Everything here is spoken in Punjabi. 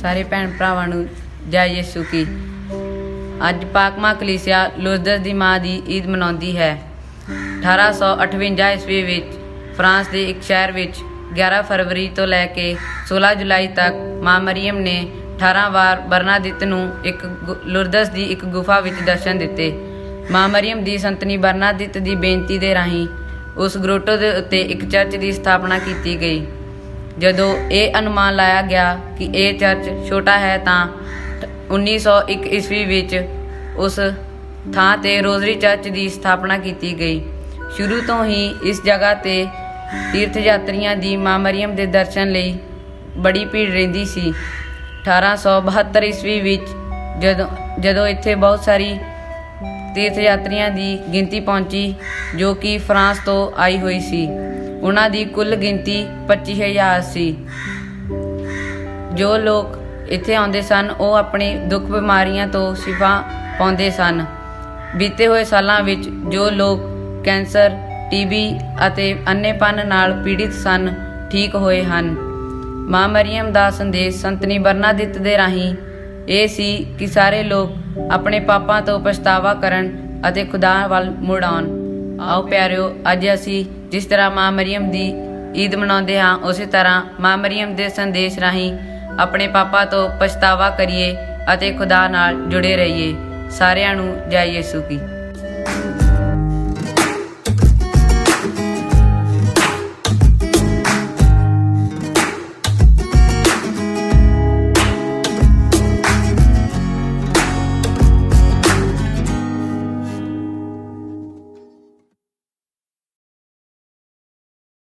ਸਾਰੇ ਭੈਣ ਭਰਾਵਾਂ ਨੂੰ ਜੈ ਯਿਸੂ ਕੀ। ਅੱਜ ਪਾਕਮਾ ਕਲੀਸਿਆ ਲੁਜ਼ਦਸ ਦੀ ਮਾਂ ਦੀ ਈਦ ਮਨਾਉਂਦੀ ਹੈ। 1858 ਈਸਵੀ ਵਿੱਚ ਫਰਾਂਸ ਦੇ ਇੱਕ ਸ਼ਹਿਰ ਵਿੱਚ 11 ਫਰਵਰੀ ਤੋਂ ਲੈ ਕੇ 16 ਜੁਲਾਈ ਤੱਕ ਮਾਂ ਮਰੀਮ ਨੇ 18 ਵਾਰ ਬਰਨਾਦਿਤ ਨੂੰ ਇੱਕ ਗੁ- ਲੁਰਦਸ ਦੀ ਇੱਕ ਗੁਫਾ ਵਿੱਚ ਦਰਸ਼ਨ ਦਿੱਤੇ। ਮਾਂ ਮਰੀਮ ਦੀ ਸੰਤਨੀ ਬਰਨਾਦਿਤ ਦੀ ਬੇਨਤੀ ਦੇ ਰਾਹੀਂ ਉਸ ਗਰੋਟੋ ਦੇ ਉੱਤੇ ਇੱਕ ਚਰਚ ਦੀ ਸਥਾਪਨਾ ਕੀਤੀ ਗਈ। ਜਦੋਂ ਇਹ ਅਨੁਮਾਨ ਲਾਇਆ ਗਿਆ ਕਿ ਇਹ ਚਰਚ ਛੋਟਾ ਹੈ ਤਾਂ 1901 ਈਸਵੀ ਵਿੱਚ ਉਸ ਥਾਂ ਤੇ ਰੋਜ਼ਰੀ ਚਰਚ ਦੀ ਸਥਾਪਨਾ ਕੀਤੀ ਗਈ। ਸ਼ੁਰੂ ਤੋਂ ਹੀ ਇਸ ਜਗ੍ਹਾ ਤੇ ਤੀਰਥ ਯਾਤਰੀਆਂ ਦੀ ਮਾਂ ਮਰੀਮ ਦੇ ਦਰਸ਼ਨ ਲਈ ਬੜੀ ਭੀੜ ਰਹਿੰਦੀ ਸੀ। 1872 ਈਸਵੀ ਵਿੱਚ ਜਦੋਂ ਜਦੋਂ ਇੱਥੇ ਬਹੁਤ ਸਾਰੀ ਤੀਰਥ ਯਾਤਰੀਆਂ ਦੀ ਗਿਣਤੀ ਪਹੁੰਚੀ ਜੋ ਕਿ ਫਰਾਂਸ ਤੋਂ ਆਈ ਹੋਈ ਸੀ। ਉਹਨਾਂ ਦੀ ਕੁੱਲ ਗਿਣਤੀ 25000 ਸੀ। ਜੋ ਲੋਕ ਇੱਥੇ ਆਉਂਦੇ ਸਨ, ਉਹ ਆਪਣੇ ਦੁੱਖ ਬਿਮਾਰੀਆਂ ਤੋਂ ਸ਼ਿਫਾ ਪਾਉਂਦੇ ਸਨ। ਬੀਤੇ ਹੋਏ ਸਾਲਾਂ ਵਿੱਚ ਜੋ ਲੋਕ ਕੈਂਸਰ, ਟੀਬੀ ਅਤੇ ਅੰਨੇਪਨ ਨਾਲ ਪੀੜਿਤ ਸਨ, ਠੀਕ ਹੋਏ ਹਨ। ਮਾਂ ਮਰੀਮ ਦਾ ਸੰਦੇਸ਼ ਸੰਤਨੀ ਬਰਨਾਦਿਤ ਦੇ ਰਾਹੀਂ ਇਹ ਸੀ ਕਿ ਸਾਰੇ ਲੋਕ ਆਪਣੇ ਪਾਪਾਂ ਤੋਂ ਪਛਤਾਵਾ ਕਰਨ ਅਤੇ ਖੁਦਾ ਵੱਲ ਮੁੜ ਆਉਣ। ਆਓ ਪਿਆਰਿਓ, ਅੱਜ ਅਸੀਂ ਜਿਸ ਤਰ੍ਹਾਂ ਮਾਂ ਮਰੀਮ ਦੀ ਈਦ ਮਨਾਉਂਦੇ ਹਾਂ, ਉਸੇ ਤਰ੍ਹਾਂ ਮਾਂ ਮਰੀਮ ਦੇ ਸੰਦੇਸ਼ ਰਾਹੀਂ ਆਪਣੇ ਪਾਪਾ ਤੋਂ ਪਛਤਾਵਾ ਕਰੀਏ ਅਤੇ ਖੁਦਾ ਨਾਲ ਜੁੜੇ ਰਹੀਏ। ਸਾਰਿਆਂ ਨੂੰ ਜੈ ਯਿਸੂ ਕੀ।